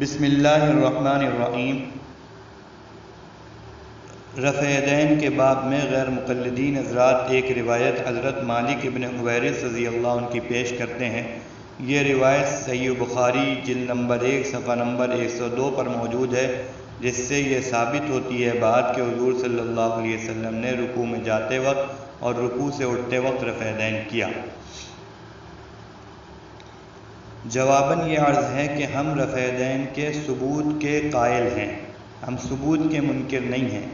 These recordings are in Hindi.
बिसमीम रफ़ैदैन के बाब में गैर मुकलदीन हजरात एक रिवायत हज़रत मालिक इबन उवैरिस रज़ी अल्लाह उनकी पेश करते हैं। ये रिवायत सही बुखारी जिल नंबर एक, सफ़ा नंबर 102 पर मौजूद है, जिससे ये साबित होती है बात कि हजूर सल्लल्लाहु अलैहि वसल्लम ने रुकू में जाते वक्त और रुकू से उठते वक्त रफ़ैदैन किया। जवाबन ये अर्ज़ है कि हम रफ़ैदैन के सबूत के कायल हैं। हम सबूत के मुनकर नहीं हैं।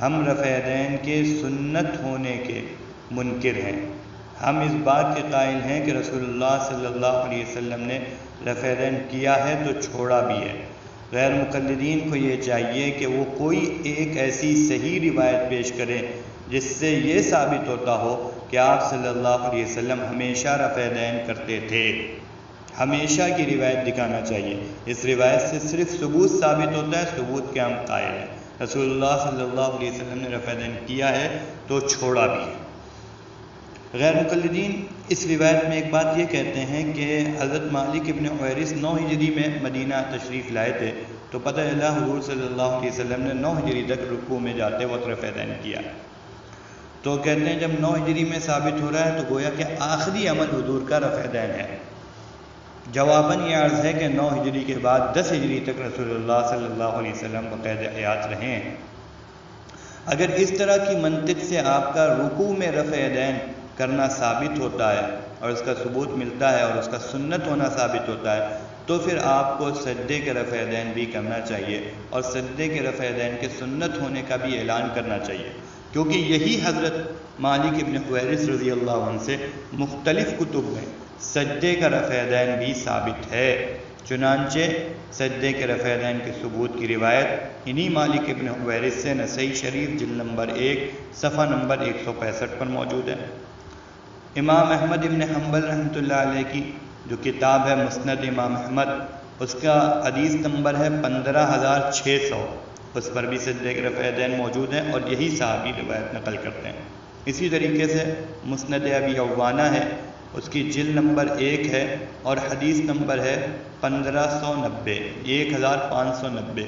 हम रफ़ैदैन के सुन्नत होने के मुनकर हैं। हम इस बात के कायल हैं कि रसूलुल्लाह सल्लल्लाहु अलैहि वसल्लम ने रफ़ैदैन किया है तो छोड़ा भी है। गैर मुकलदीन को ये चाहिए कि वो कोई एक ऐसी सही रिवायत पेश करें जिससे ये साबित होता हो कि आप सल्लल्लाहु अलैहि वसल्लम हमेशा रफ़ैदैन करते थे। हमेशा की रिवायत दिखाना चाहिए। इस रिवायत से सिर्फ़ सबूत साबित होता है, सबूत के हम कायल हैं। रसूलुल्लाह सल्लल्लाहु अलैहि वसल्लम ने रफ़ैदैन किया है तो छोड़ा भी है। गैर मुकलदीन इस रिवायत में एक बात ये कहते हैं कि हज़रत मालिक इबन वैरिस नौ हिजरी में मदीना तशरीफ़ लाए थे तो पता चला हजूर सल्लल्लाहु अलैहि वसल्लम ने नौ हिजरी तक रुकू में जाते वक्त रफ़ैदैन किया। तो कहते हैं, जब नौ हिजरी में साबित हो रहा है तो गोया कि आखिरी अमल हजूर का रफ़ैदैन है। जवाबन ये अर्ज़ है कि नौ हिजरी के बाद, दस हिजरी तक रसूलुल्लाह सल्लल्लाहु अलैहि वसल्लम हयात रहे। अगर इस तरह की मंतिक से आपका रुकू में रफ़ करना साबित होता है और उसका सबूत मिलता है और उसका सुन्नत होना साबित होता है तो फिर आपको सद्दे के रफ़ भी करना चाहिए और सद्दे के रफ़ के सुन्नत होने का भी ऐलान करना चाहिए। क्योंकि यही हज़रत मालिक इबन खवैरिस रज़ी अल्लाह से मुख्तलिफ़ कुतुब में सज्दे का रफ़ैदैन भी साबित है। चुनानचे सज्दे के रफ़ैदैन के सबूत की रिवायत, इन्हीं मालिक इबन वैरिस से नसई शरीफ जिल नंबर एक, सफ़ा नंबर एक सौ पैंसठ पर मौजूद है। इमाम अहमद इबन हम्बल रहमत की जो किताब है मुस्ंद इमाम अहमद, उसका हदीस नंबर है पंद्रह हज़ार छः सौ। उस पर भी सज्दे के रफ़ैदैन मौजूद हैं और यही साहबी रिवायत नकल करते हैं। इसी तरीके से मुस्ंद अबी अवाना है उसकी जिल नंबर एक है और हदीस नंबर है पंद्रह सौ नब्बे, एक हज़ार पाँच सौ नब्बे।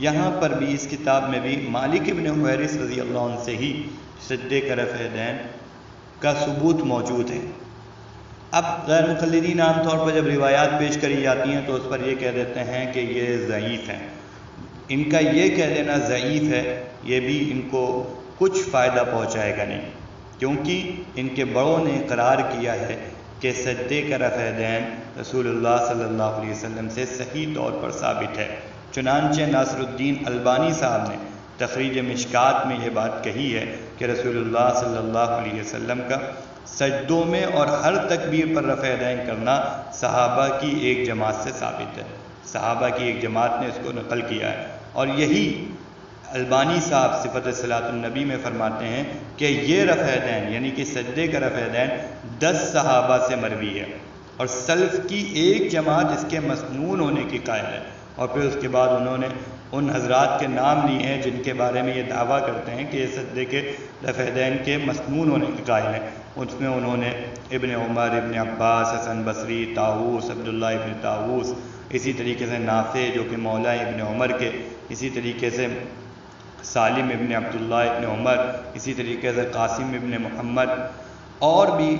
यहाँ पर भी इस किताब में भी मालिक इबन वैरिस रज़ी अल्लाह से ही सद्दे करफ दैन का सबूत मौजूद है। अब गैर मुखलदीन आमतौर पर जब रिवायात पेश करी जाती हैं तो उस पर ये कह देते हैं कि ये ज़यीफ़ हैं। इनका ये कह देना ज़यीफ़ है, ये भी इनको कुछ फ़ायदा पहुँचाएगा नहीं। क्योंकि इनके बड़ों ने करार किया है कि सज्दे का रफ़ दैन रसूलुल्लाह सल्लल्लाहु अलैहि वसल्लम से सही तौर पर साबित है। चुनानचे नासरुद्दीन अलबानी साहब ने तखरीज मिशकात में यह बात कही है कि रसूलुल्लाह सल्लल्लाहु अलैहि वसल्लम का सजदों में और हर तकबीर पर रफ़ दैन करना सहाबा की एक जमात से साबित है। सहाबा की एक जमात ने इसको नकल किया है। और यही अलबानी साहब सिफत सलातुलनबी में फरमाते हैं कि ये रफ़ दैन, यानी कि सज्दे का रफ़ दैन, दस सहाबा से मरवी है। और सल्फ़ की एक जमात इसके मसनून होने की कायल है। और फिर उसके बाद उन्होंने उन हजरात के नाम लिए हैं जिनके बारे में ये दावा करते हैं कि ये सद्दे के रफ़ दैन के मसनून होने के कायल हैं। उसमें उन्होंने इबन उमर, इबन अब्बास, हसन बसरी, ताऊस, अब्दुल्ला इबन ताऊस, इसी तरीके से नाफे जो कि मौला इबन उमर के, इसी तरीके से सालिम इबन अब्दुल्ला इबन उमर, इसी तरीके से कासिम इबन मोहम्मद और भी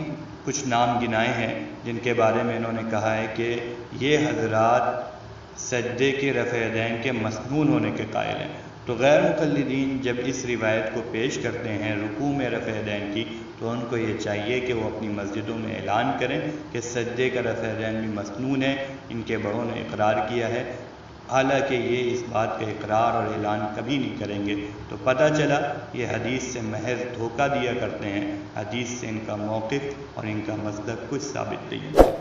कुछ नाम गिनाए हैं, जिनके बारे में इन्होंने कहा है कि ये हजरात सज्दे के रफ़ दैन के मसनून होने के कायल हैं। तो गैर मुकलदीन जब इस रिवायत को पेश करते हैं रुकू में रफ़ दैन की तो उनको ये चाहिए कि वो अपनी मस्जिदों में ऐलान करें कि सज्दे का रफ़ दैन भी मसनून है, इनके बड़ों ने इकरार किया है। हालाँकि ये इस बात का इकरार और ऐलान कभी नहीं करेंगे। तो पता चला ये हदीस से महज धोखा दिया करते हैं। हदीस से इनका मौक़ और इनका मजदक कुछ साबित नहीं है।